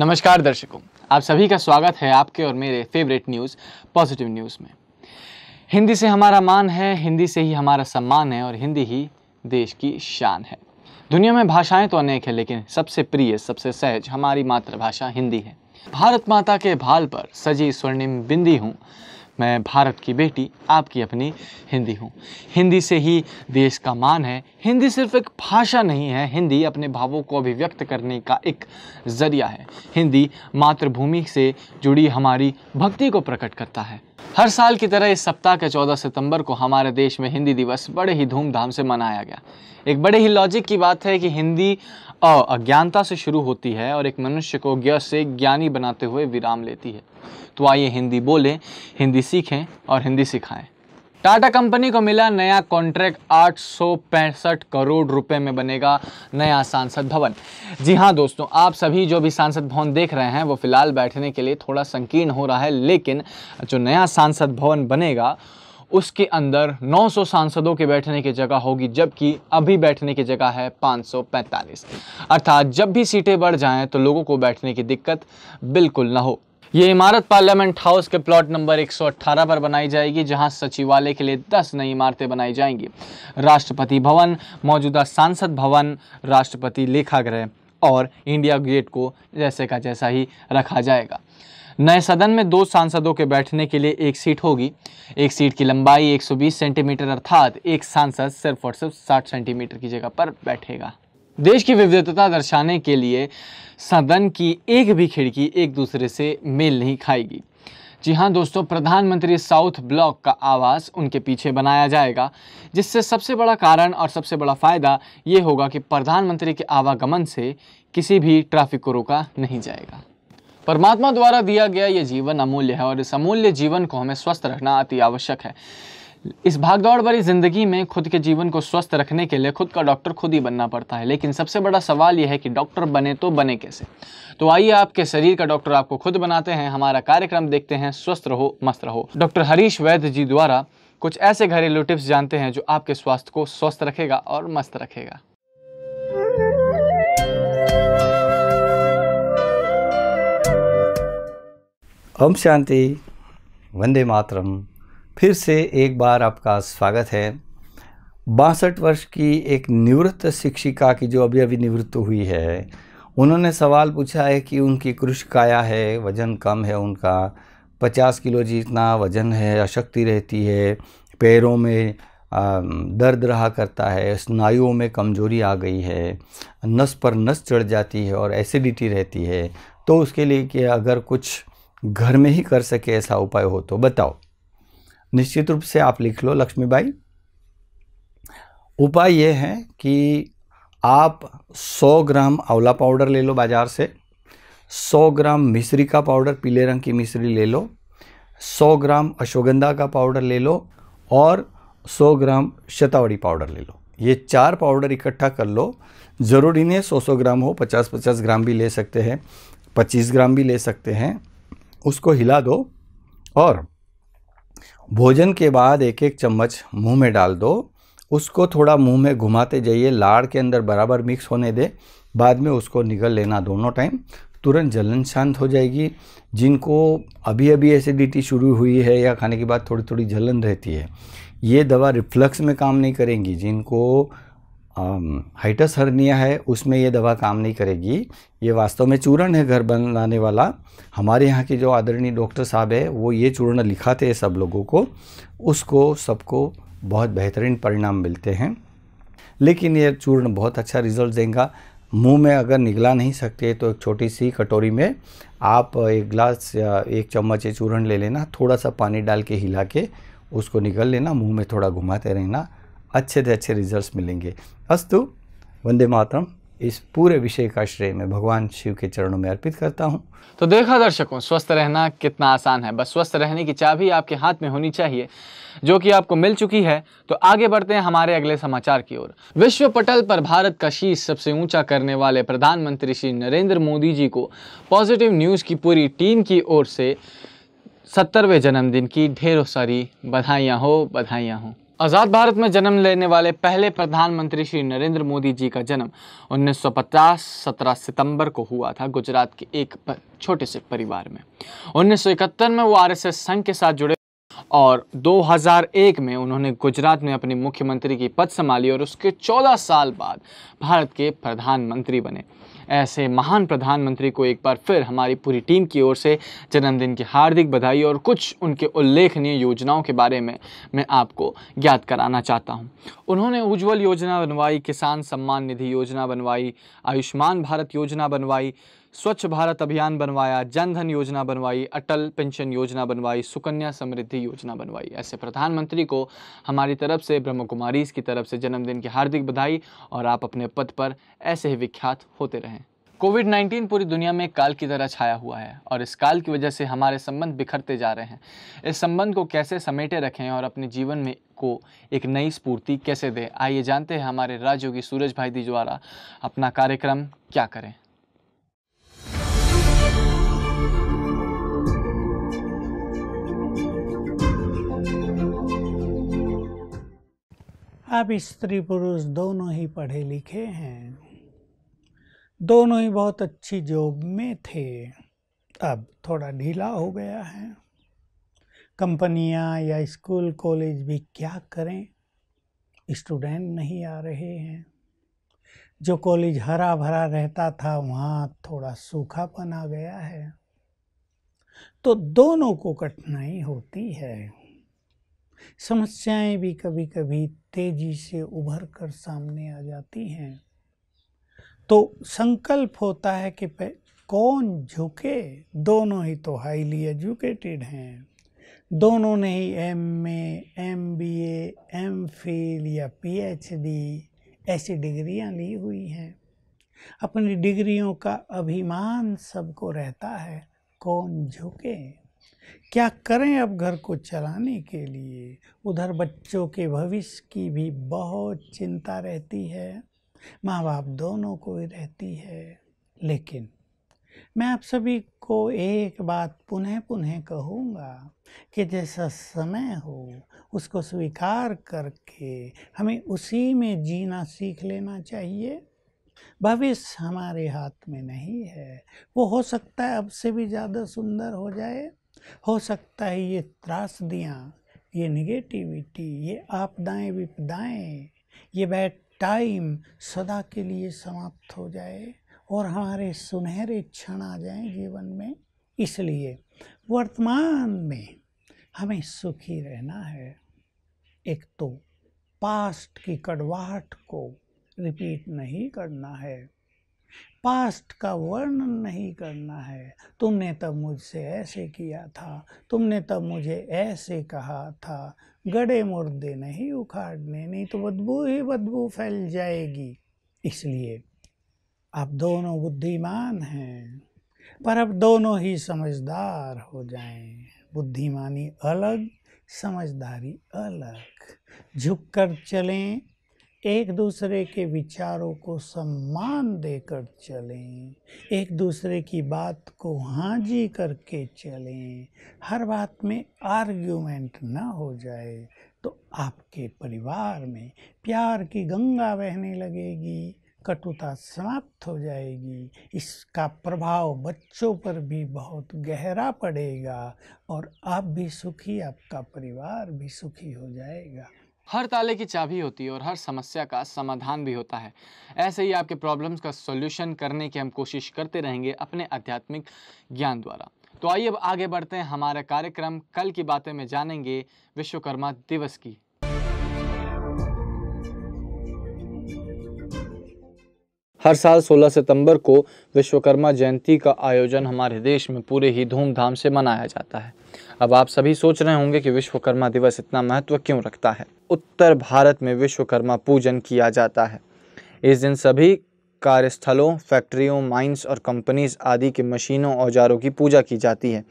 नमस्कार दर्शकों, आप सभी का स्वागत है आपके और मेरे फेवरेट न्यूज़ पॉजिटिव न्यूज़ में। हिंदी से हमारा मान है, हिंदी से ही हमारा सम्मान है और हिंदी ही देश की शान है। दुनिया में भाषाएँ तो अनेक है, लेकिन सबसे प्रिय, सबसे सहज हमारी मातृभाषा हिंदी है। भारत माता के भाल पर सजी स्वर्णिम बिंदी हूँ। मैं भारत की बेटी, आपकी अपनी हिंदी हूँ। हिंदी से ही देश का मान है। हिंदी सिर्फ़ एक भाषा नहीं है, हिंदी अपने भावों को अभिव्यक्त करने का एक ज़रिया है। हिंदी मातृभूमि से जुड़ी हमारी भक्ति को प्रकट करता है। हर साल की तरह इस सप्ताह के 14 सितंबर को हमारे देश में हिंदी दिवस बड़े ही धूमधाम से मनाया गया। एक बड़े ही लॉजिक की बात है कि हिंदी अज्ञानता से शुरू होती है और एक मनुष्य को ज्ञ से ज्ञानी बनाते हुए विराम लेती है। तो आइए हिंदी बोलें, हिंदी सीखें और हिंदी सिखाएँ। टाटा कंपनी को मिला नया कॉन्ट्रैक्ट, आठ सौ पैंसठ करोड़ रुपए में बनेगा नया सांसद भवन। जी हाँ दोस्तों, आप सभी जो भी सांसद भवन देख रहे हैं, वो फ़िलहाल बैठने के लिए थोड़ा संकीर्ण हो रहा है, लेकिन जो नया सांसद भवन बनेगा उसके अंदर 900 सांसदों के बैठने की जगह होगी, जबकि अभी बैठने की जगह है 545 अर्थात जब भी सीटें बढ़ जाएँ तो लोगों को बैठने की दिक्कत बिल्कुल ना हो। ये इमारत पार्लियामेंट हाउस के प्लॉट नंबर 118 पर बनाई जाएगी, जहाँ सचिवालय के लिए 10 नई इमारतें बनाई जाएँगी। राष्ट्रपति भवन, मौजूदा सांसद भवन, राष्ट्रपति लेखागृह और इंडिया गेट को जैसे का जैसा ही रखा जाएगा। नए सदन में दो सांसदों के बैठने के लिए एक सीट होगी। एक सीट की लंबाई 120 सेंटीमीटर अर्थात एक सांसद सिर्फ़ और सिर्फ़ 60 सेंटीमीटर की जगह पर बैठेगा। देश की विविधता दर्शाने के लिए सदन की एक भी खिड़की एक दूसरे से मेल नहीं खाएगी। जी हाँ दोस्तों, प्रधानमंत्री साउथ ब्लॉक का आवास उनके पीछे बनाया जाएगा, जिससे सबसे बड़ा कारण और सबसे बड़ा फ़ायदा ये होगा कि प्रधानमंत्री के आवागमन से किसी भी ट्रैफ़िक को रोका नहीं जाएगा। परमात्मा द्वारा दिया गया ये जीवन अमूल्य है और इस अमूल्य जीवन को हमें स्वस्थ रखना अति आवश्यक है। इस भागदौड़ भरी ज़िंदगी में खुद के जीवन को स्वस्थ रखने के लिए खुद का डॉक्टर खुद ही बनना पड़ता है, लेकिन सबसे बड़ा सवाल यह है कि डॉक्टर बने तो बने कैसे? तो आइए आपके शरीर का डॉक्टर आपको खुद बनाते हैं, हमारा कार्यक्रम देखते हैं, स्वस्थ रहो, मस्त रहो। डॉक्टर हरीश वैद्य जी द्वारा कुछ ऐसे घरेलू टिप्स जानते हैं जो आपके स्वास्थ्य को स्वस्थ रखेगा और मस्त रखेगा। ओम शांति। वंदे मातरम। फिर से एक बार आपका स्वागत है। बासठ वर्ष की एक निवृत्त शिक्षिका की जो अभी अभी निवृत्त हुई है, उन्होंने सवाल पूछा है कि उनकी कृष काया है, वज़न कम है उनका, पचास किलो जितना वज़न है, अशक्ति रहती है, पैरों में दर्द रहा करता है, स्नायुओं में कमज़ोरी आ गई है, नस पर नस चढ़ जाती है और एसिडिटी रहती है तो उसके लिए कि अगर कुछ घर में ही कर सके ऐसा उपाय हो तो बताओ। निश्चित रूप से आप लिख लो लक्ष्मीबाई। उपाय ये है कि आप 100 ग्राम आंवला पाउडर ले लो बाज़ार से 100 ग्राम मिश्री का पाउडर, पीले रंग की मिश्री ले लो 100 ग्राम अश्वगंधा का पाउडर ले लो और 100 ग्राम शतावड़ी पाउडर ले लो। ये चार पाउडर इकट्ठा कर लो। ज़रूरी नहीं सौ सौ ग्राम हो, पचास पचास ग्राम भी ले सकते हैं, पच्चीस ग्राम भी ले सकते हैं। उसको हिला दो और भोजन के बाद एक एक चम्मच मुँह में डाल दो। उसको थोड़ा मुँह में घुमाते जाइए, लाड़ के अंदर बराबर मिक्स होने दे। बाद में उसको निगल लेना दोनों टाइम। तुरंत जलन शांत हो जाएगी। जिनको अभी अभी एसिडिटी शुरू हुई है या खाने के बाद थोड़ी थोड़ी जलन रहती है, ये दवा रिफ्लक्स में काम नहीं करेंगी। जिनको हाइटस हर्निया है, उसमें ये दवा काम नहीं करेगी। ये वास्तव में चूर्ण है घर बनाने वाला। हमारे यहाँ के जो आदरणीय डॉक्टर साहब है, वो ये चूर्ण लिखाते हैं सब लोगों को। उसको, सबको बहुत बेहतरीन परिणाम मिलते हैं। लेकिन ये चूर्ण बहुत अच्छा रिज़ल्ट देगा। मुँह में अगर निगला नहीं सकते तो एक छोटी सी कटोरी में आप एक ग्लास या एक चम्मच चूर्ण ले लेना, थोड़ा सा पानी डाल के हिला के उसको निगल लेना, मुँह में थोड़ा घुमाते रहना। अच्छे से अच्छे रिजल्ट्स मिलेंगे। अस्तु, वंदे मातरम, इस पूरे विषय का श्रेय मैं भगवान शिव के चरणों में अर्पित करता हूँ। तो देखा दर्शकों, स्वस्थ रहना कितना आसान है। बस स्वस्थ रहने की चाबी आपके हाथ में होनी चाहिए, जो कि आपको मिल चुकी है। तो आगे बढ़ते हैं हमारे अगले समाचार की ओर। विश्व पटल पर भारत का शीश सबसे ऊँचा करने वाले प्रधानमंत्री श्री नरेंद्र मोदी जी को पॉजिटिव न्यूज़ की पूरी टीम की ओर से सत्तरवें जन्मदिन की ढेरों सारी बधाइयाँ हो बधाइयाँ हो। आज़ाद भारत में जन्म लेने वाले पहले प्रधानमंत्री श्री नरेंद्र मोदी जी का जन्म 1950 17 सितंबर को हुआ था गुजरात के एक छोटे से परिवार में। 1971 में वो आरएसएस संघ के साथ जुड़े और 2001 में उन्होंने गुजरात में अपनी मुख्यमंत्री की पद संभाली और उसके 14 साल बाद भारत के प्रधानमंत्री बने। ऐसे महान प्रधानमंत्री को एक बार फिर हमारी पूरी टीम की ओर से जन्मदिन की हार्दिक बधाई और कुछ उनके उल्लेखनीय योजनाओं के बारे में मैं आपको ज्ञात कराना चाहता हूँ। उन्होंने उज्ज्वल योजना बनवाई, किसान सम्मान निधि योजना बनवाई, आयुष्मान भारत योजना बनवाई स्वच्छ भारत अभियान बनवाया, जन धन योजना बनवाई, अटल पेंशन योजना बनवाई, सुकन्या समृद्धि योजना बनवाई। ऐसे प्रधानमंत्री को हमारी तरफ़ से ब्रह्म कुमारी की तरफ़ से जन्मदिन की हार्दिक बधाई और आप अपने पद पर ऐसे ही विख्यात होते रहें। कोविड 19 पूरी दुनिया में काल की तरह छाया हुआ है और इस काल की वजह से हमारे संबंध बिखरते जा रहे हैं। इस संबंध को कैसे समेटे रखें और अपने जीवन में को एक नई स्फूर्ति कैसे दें? आइए जानते हैं हमारे राज्यों सूरज भाई दी द्वारा अपना कार्यक्रम क्या करें। अब स्त्री पुरुष दोनों ही पढ़े लिखे हैं। दोनों ही बहुत अच्छी जॉब में थे। अब थोड़ा ढीला हो गया है। कंपनियाँ या स्कूल, कॉलेज भी क्या करें? स्टूडेंट नहीं आ रहे हैं। जो कॉलेज हरा भरा रहता था, वहाँ थोड़ा सूखापन आ गया है। तो दोनों को कठिनाई होती है। समस्याएँ भी कभी कभी तेज़ी से उभर कर सामने आ जाती हैं। तो संकल्प होता है कि कौन झुके? दोनों ही तो हाईली एजुकेटेड हैं। दोनों ने ही M A M B M Phil या पीएचडी ऐसी डिग्रियाँ ली हुई हैं। अपनी डिग्रियों का अभिमान सबको रहता है, कौन झुके? क्या करें अब घर को चलाने के लिए? उधर बच्चों के भविष्य की भी बहुत चिंता रहती है। माँ बाप दोनों को ही रहती है। लेकिन मैं आप सभी को एक बात पुनः पुनः कहूँगा कि जैसा समय हो, उसको स्वीकार करके हमें उसी में जीना सीख लेना चाहिए। भविष्य हमारे हाथ में नहीं है। वो हो सकता है अब से भी ज़्यादा सुंदर हो जाए। हो सकता है ये त्रासदियाँ, ये निगेटिविटी ये आपदाएँ, विपदाएँ, ये बैड टाइम सदा के लिए समाप्त हो जाए और हमारे सुनहरे क्षण आ जाएँ जीवन में। इसलिए वर्तमान में हमें सुखी रहना है। एक तो पास्ट की कड़वाहट को रिपीट नहीं करना है। पास्ट का वर्णन नहीं करना है। तुमने तब मुझसे ऐसे किया था। तुमने तब मुझे ऐसे कहा था। गड़े मुर्दे नहीं उखाड़ने, नहीं तो बदबू ही बदबू फैल जाएगी। इसलिए आप दोनों बुद्धिमान हैं, पर अब दोनों ही समझदार हो जाएँ। बुद्धिमानी अलग, समझदारी अलग। झुककर चलें एक दूसरे के विचारों को सम्मान देकर चलें। एक दूसरे की बात को हाँ जी करके चलें। हर बात में आर्ग्यूमेंट ना हो जाए तो आपके परिवार में प्यार की गंगा बहने लगेगी, कटुता समाप्त हो जाएगी। इसका प्रभाव बच्चों पर भी बहुत गहरा पड़ेगा और आप भी सुखी, आपका परिवार भी सुखी हो जाएगा। हर ताले की चाबी होती है और हर समस्या का समाधान भी होता है। ऐसे ही आपके प्रॉब्लम्स का सॉल्यूशन करने की हम कोशिश करते रहेंगे अपने आध्यात्मिक ज्ञान द्वारा। तो आइए अब आगे बढ़ते हैं हमारा कार्यक्रम। कल की बातें में जानेंगे विश्वकर्मा दिवस की। हर साल 16 सितंबर को विश्वकर्मा जयंती का आयोजन हमारे देश में पूरे ही धूमधाम से मनाया जाता है। अब आप सभी सोच रहे होंगे कि विश्वकर्मा दिवस इतना महत्व क्यों रखता है? उत्तर भारत में विश्वकर्मा पूजन किया जाता है। इस दिन सभी कार्यस्थलों, फैक्ट्रियों, माइंस और कंपनीज़ आदि के मशीनों औजारों की पूजा की जाती है।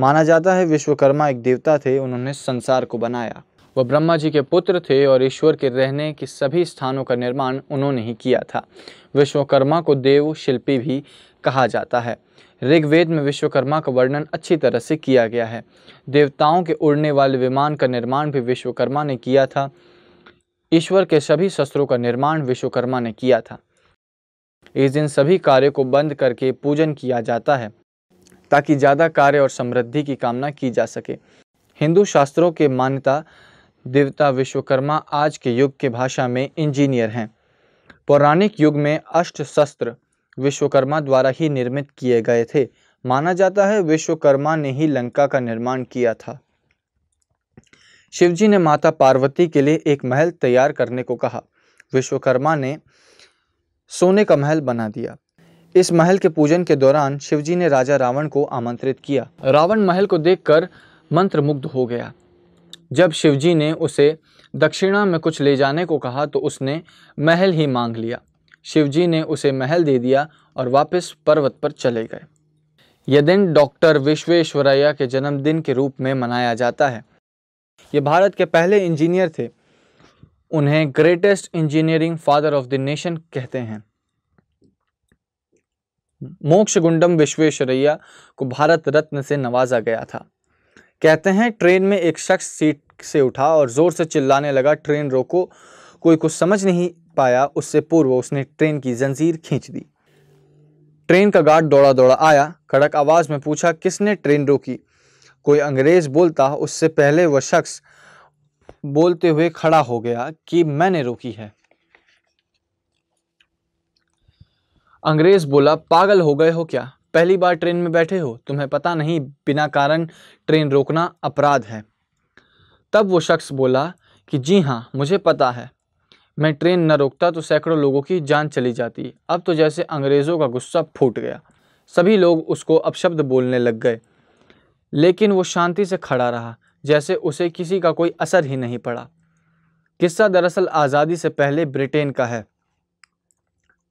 माना जाता है विश्वकर्मा एक देवता थे, उन्होंने संसार को बनाया। वह ब्रह्मा जी के पुत्र थे और ईश्वर के रहने के सभी स्थानों का निर्माण उन्होंने ही किया था। विश्वकर्मा को देव शिल्पी भी कहा जाता है। ऋग्वेद में विश्वकर्मा का वर्णन अच्छी तरह से किया गया है। देवताओं के उड़ने वाले विमान का निर्माण भी विश्वकर्मा ने किया था। ईश्वर के सभी शस्त्रों का निर्माण विश्वकर्मा ने किया था। इस दिन सभी कार्य को बंद करके पूजन किया जाता है, ताकि ज़्यादा कार्य और समृद्धि की कामना की जा सके। हिंदू शास्त्रों के मान्यता देवता विश्वकर्मा आज के युग के भाषा में इंजीनियर हैं। पौराणिक युग में अष्ट शस्त्र विश्वकर्मा द्वारा ही निर्मित किए गए थे। माना जाता है विश्वकर्मा ने ही लंका का निर्माण किया था। शिवजी ने माता पार्वती के लिए एक महल तैयार करने को कहा। विश्वकर्मा ने सोने का महल बना दिया। इस महल के पूजन के दौरान शिवजी ने राजा रावण को आमंत्रित किया। रावण महल को देखकर मंत्रमुग्ध हो गया। जब शिवजी ने उसे दक्षिणा में कुछ ले जाने को कहा तो उसने महल ही मांग लिया। शिवजी ने उसे महल दे दिया और वापस पर्वत पर चले गए। यह दिन डॉक्टर विश्वेश्वरैया के जन्मदिन के रूप में मनाया जाता है। ये भारत के पहले इंजीनियर थे। उन्हें greatest engineering father of the nation कहते हैं। मोक्ष गुंडम विश्वेश्वरैया को भारत रत्न से नवाजा गया था। कहते हैं, ट्रेन में एक शख्स सीट से उठा और ज़ोर से चिल्लाने लगा, ट्रेन रोको, कोई कुछ समझ नहीं पाया, उससे पूर्व उसने ट्रेन की जंजीर खींच दी। ट्रेन का गार्ड दौड़ा दौड़ा आया कड़क आवाज़ में पूछा, किसने ट्रेन रोकी? कोई अंग्रेज़ बोलता, उससे पहले वह शख्स बोलते हुए खड़ा हो गया कि मैंने रोकी है। अंग्रेज़ बोला, पागल हो गए हो क्या? पहली बार ट्रेन में बैठे हो? तुम्हें पता नहीं, बिना कारण ट्रेन रोकना अपराध है। तब वो शख्स बोला कि, जी हाँ मुझे पता है। मैं ट्रेन न रोकता तो सैकड़ों लोगों की जान चली जाती। अब तो जैसे अंग्रेज़ों का गुस्सा फूट गया। सभी लोग उसको अपशब्द बोलने लग गए। लेकिन वो शांति से खड़ा रहा, जैसे उसे किसी का कोई असर ही नहीं पड़ा। किस्सा दरअसल आज़ादी से पहले ब्रिटेन का है।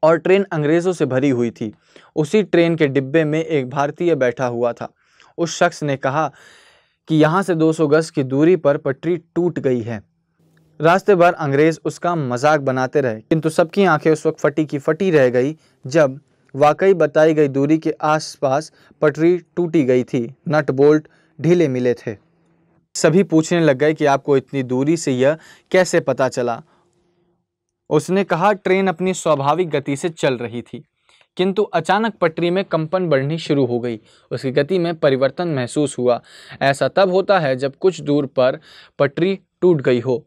और ट्रेन अंग्रेज़ों से भरी हुई थी। उसी ट्रेन के डिब्बे में एक भारतीय बैठा हुआ था। उस शख्स ने कहा कि यहाँ से 200 गज की दूरी पर पटरी टूट गई है। रास्ते भर अंग्रेज़ उसका मज़ाक बनाते रहे, किंतु सबकी आँखें उस वक्त फटी की फटी रह गई, जब वाकई बताई गई दूरी के आसपास पटरी टूटी गई थी, नट बोल्ट ढीले मिले थे। सभी पूछने लग गए कि आपको इतनी दूरी से यह कैसे पता चला? उसने कहा, ट्रेन अपनी स्वाभाविक गति से चल रही थी, किंतु अचानक पटरी में कंपन बढ़नी शुरू हो गई, उसकी गति में परिवर्तन महसूस हुआ। ऐसा तब होता है जब कुछ दूर पर पटरी टूट गई हो।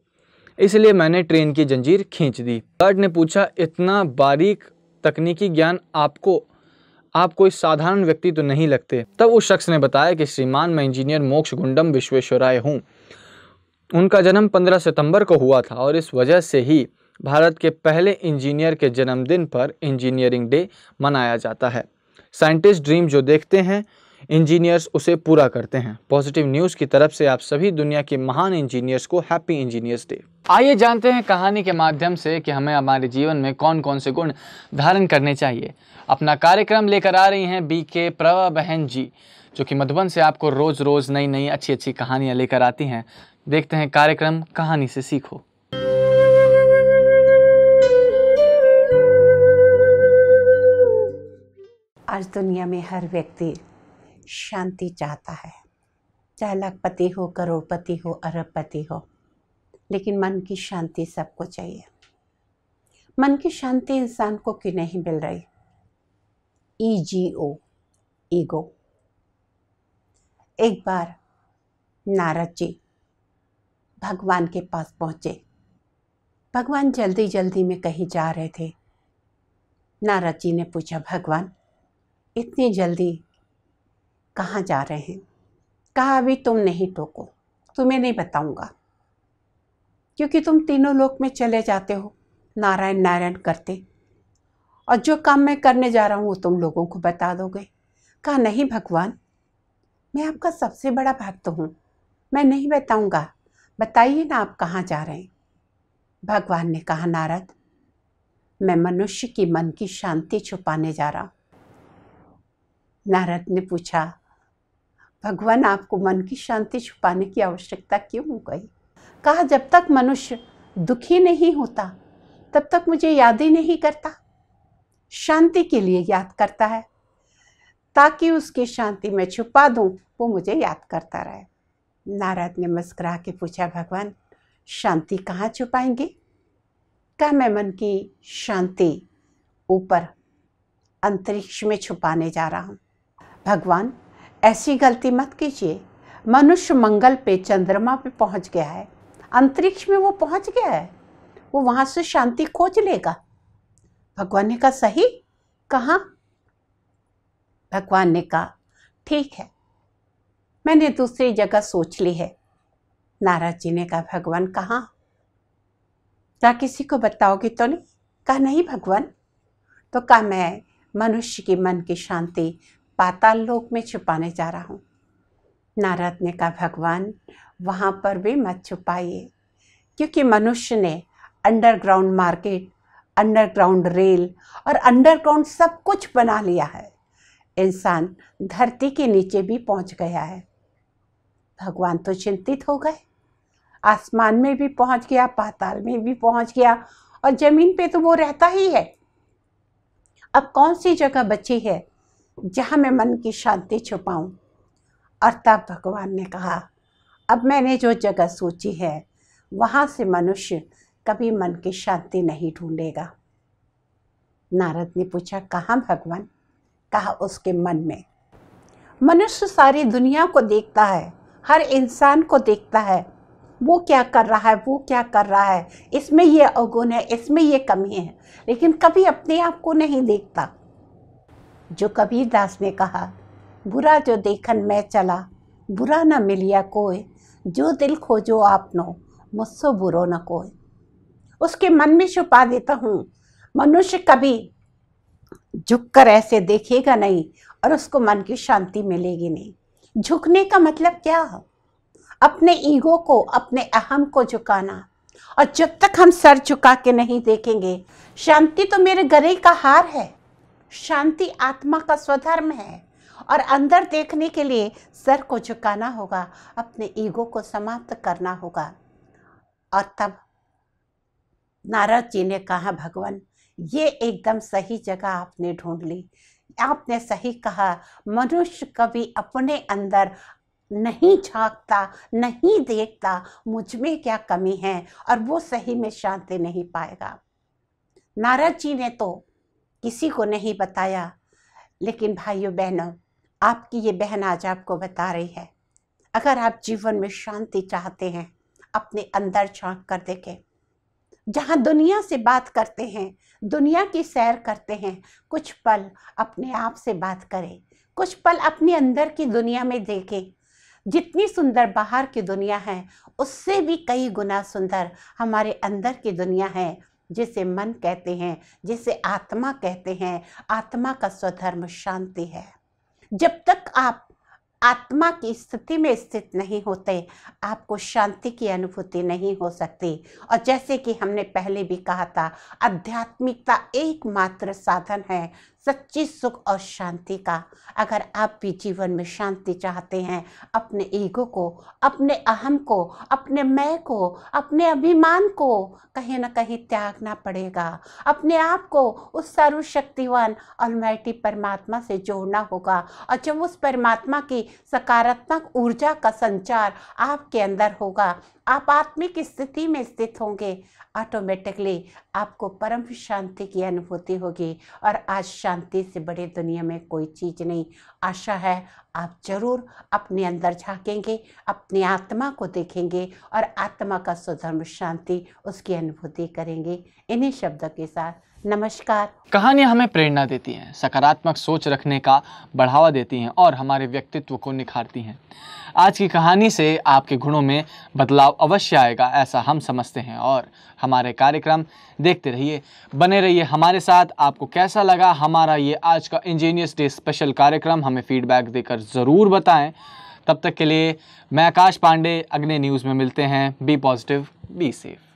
इसलिए मैंने ट्रेन की जंजीर खींच दी। गार्ड ने पूछा, इतना बारीक तकनीकी ज्ञान आपको, आप कोई साधारण व्यक्ति तो नहीं लगते? तब उस शख्स ने बताया कि श्रीमान, मैं इंजीनियर मोक्ष गुंडम विश्वेश्वराय हूँ। उनका जन्म 15 सितंबर को हुआ था और इस वजह से ही भारत के पहले इंजीनियर के जन्मदिन पर इंजीनियरिंग डे मनाया जाता है। साइंटिस्ट ड्रीम जो देखते हैं इंजीनियर्स उसे पूरा करते हैं। पॉजिटिव न्यूज़ की तरफ़ से आप सभी दुनिया के महान इंजीनियर्स को हैप्पी इंजीनियर्स डे। आइए जानते हैं कहानी के माध्यम से कि हमें हमारे जीवन में कौन कौन से गुण धारण करने चाहिए। अपना कार्यक्रम लेकर आ रही हैं बी के प्रवा बहन जी जो कि मधुबन से आपको रोज़ रोज़ नई नई अच्छी अच्छी कहानियाँ लेकर आती हैं। देखते हैं कार्यक्रम कहानी से सीखो। आज दुनिया में हर व्यक्ति शांति चाहता है। चाहे लखपति हो, करोड़पति हो, अरबपति हो, लेकिन मन की शांति सबको चाहिए। मन की शांति इंसान को क्यों नहीं मिल रही? E G O ego. एक बार नारद जी भगवान के पास पहुँचे। भगवान जल्दी जल्दी में कहीं जा रहे थे। नारद जी ने पूछा, भगवान, इतनी जल्दी कहाँ जा रहे हैं? कहा अभी तुम नहीं टोको? तुम्हें नहीं बताऊँगा। क्योंकि तुम तीनों लोक में चले जाते हो, नारायण नारायण करते। और जो काम मैं करने जा रहा हूँ, वो तुम लोगों को बता दोगे। कहा, नहीं भगवान, मैं आपका सबसे बड़ा भक्त हूँ। मैं नहीं बताऊँगा। बताइए ना आप कहाँ जा रहे हैं? भगवान ने कहा, नारद, मैं मनुष्य की मन की शांति छुपाने जा रहा हूँ। नारद ने पूछा भगवान आपको मन की शांति छुपाने की आवश्यकता क्यों हो गई? कहा, जब तक मनुष्य दुखी नहीं होता, तब तक मुझे याद ही नहीं करता। शांति के लिए याद करता है। ताकि उसकी शांति मैं छुपा दूँ, वो मुझे याद करता रहे। नारद ने मुस्कुरा के पूछा, भगवान, शांति कहाँ छुपाएँगे? क्या मैं मन की शांति ऊपर अंतरिक्ष में छुपाने जा रहा हूँ? भगवान ऐसी गलती मत कीजिए। मनुष्य मंगल पे चंद्रमा पे पहुँच गया है। अंतरिक्ष में वो पहुँच गया है। वो वहाँ से शांति खोज लेगा। भगवान ने कहा, सही? कहाँ? भगवान ने कहा, ठीक है। मैंने दूसरी जगह सोच ली है। नाराज़ जी ने कहा, भगवान कहाँ? क्या किसी को बताओगे तो नहीं? कहा, नहीं भगवान। तो कहा, मैं मनुष्य की मन की शांति पाताल लोक में छुपाने जा रहा हूँ। नारद ने कहा, भगवान, वहाँ पर भी मत छुपाइए, क्योंकि मनुष्य ने अंडरग्राउंड मार्केट, अंडरग्राउंड रेल और अंडरग्राउंड सब कुछ बना लिया है। इंसान धरती के नीचे भी पहुँच गया है। भगवान तो चिंतित हो गए। आसमान में भी पहुँच गया, पाताल में भी पहुँच गया और ज़मीन पे तो वो रहता ही है। अब कौन सी जगह बची है जहाँ मैं मन की शांति छुपाऊं, और तब भगवान ने कहा, अब मैंने जो जगह सोची है, वहाँ से मनुष्य कभी मन की शांति नहीं ढूंढेगा। नारद ने पूछा, कहाँ भगवान? कहा उसके मन में? मनुष्य सारी दुनिया को देखता है, हर इंसान को देखता है। वो क्या कर रहा है, वो क्या कर रहा है, इसमें ये अवगुण है, इसमें ये कमी है, लेकिन कभी अपने आप को नहीं देखता। जो कबीर दास ने कहा, बुरा जो देखन मैं चला, बुरा न मिलिया कोई। जो दिल खोजो आपनो मुझसो बुरो न कोई। उसके मन में छुपा देता हूँ, मनुष्य कभी झुककर ऐसे देखेगा नहीं और उसको मन की शांति मिलेगी नहीं। झुकने का मतलब क्या है? अपने ईगो को, अपने अहम को झुकाना। और जब तक हम सर झुका के नहीं देखेंगे, शांति तो मेरे गले का हार है। शांति आत्मा का स्वधर्म है और अंदर देखने के लिए सर को झुकाना होगा, अपने ईगो को समाप्त करना होगा। और तब नारद जी ने कहा, भगवान, ये एकदम सही जगह आपने ढूंढ ली। आपने सही कहा, मनुष्य कभी अपने अंदर नहीं झांकता, नहीं देखता, मुझमें क्या कमी है? और वो सही में शांति नहीं पाएगा। नारद जी ने तो किसी को नहीं बताया। लेकिन भाइयों, बहनों, आपकी ये बहन आज आपको बता रही है। अगर आप जीवन में शांति चाहते हैं, अपने अंदर झाँक कर देखें। जहाँ दुनिया से बात करते हैं, दुनिया की सैर करते हैं, कुछ पल अपने आप से बात करें। कुछ पल अपने अंदर की दुनिया में देखें। जितनी सुंदर बाहर की दुनिया है, उससे भी कई गुना सुंदर हमारे अंदर की दुनिया है। जिसे मन कहते हैं, जिसे आत्मा कहते हैं। आत्मा का स्वधर्म शांति है। जब तक आप आत्मा की स्थिति में स्थित नहीं होते, आपको शांति की अनुभूति नहीं हो सकती। और जैसे कि हमने पहले भी कहा था, आध्यात्मिकता एकमात्र साधन है सच्ची सुख और शांति का। अगर आप भी जीवन में शांति चाहते हैं, अपने ईगो को, अपने अहम को, अपने मैं को, अपने अभिमान को कहीं ना कहीं त्यागना पड़ेगा। अपने आप को उस सर्वशक्तिवान अलमैटी परमात्मा से जोड़ना होगा और जब उस परमात्मा की सकारात्मक ऊर्जा का संचार आपके अंदर होगा, आप आत्मिक स्थिति में स्थित होंगे ऑटोमेटिकली आपको परम शांति की अनुभूति होगी। और आज शांति से बड़े दुनिया में कोई चीज़ नहीं। आशा है आप ज़रूर अपने अंदर झांकेंगे, अपनी आत्मा को देखेंगे और आत्मा का सुधर्म शांति उसकी अनुभूति करेंगे। इन्हीं शब्दों के साथ नमस्कार। कहानियाँ हमें प्रेरणा देती हैं, सकारात्मक सोच रखने का बढ़ावा देती हैं और हमारे व्यक्तित्व को निखारती हैं। आज की कहानी से आपके गुणों में बदलाव अवश्य आएगा, ऐसा हम समझते हैं और हमारे कार्यक्रम देखते रहिए, बने रहिए हमारे साथ। आपको कैसा लगा हमारा ये आज का इंजीनियर्स डे स्पेशल कार्यक्रम, हमें फीडबैक देकर ज़रूर बताएँ। तब तक के लिए मैं आकाश पांडे, अग्नि न्यूज़ में मिलते हैं बी पॉजिटिव बी सेफ़